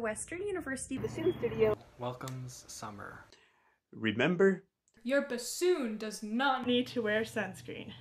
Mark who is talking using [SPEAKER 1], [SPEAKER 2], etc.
[SPEAKER 1] the Western University Bassoon Studio
[SPEAKER 2] welcomes summer.
[SPEAKER 3] Remember,
[SPEAKER 4] your bassoon does not
[SPEAKER 5] need to wear sunscreen.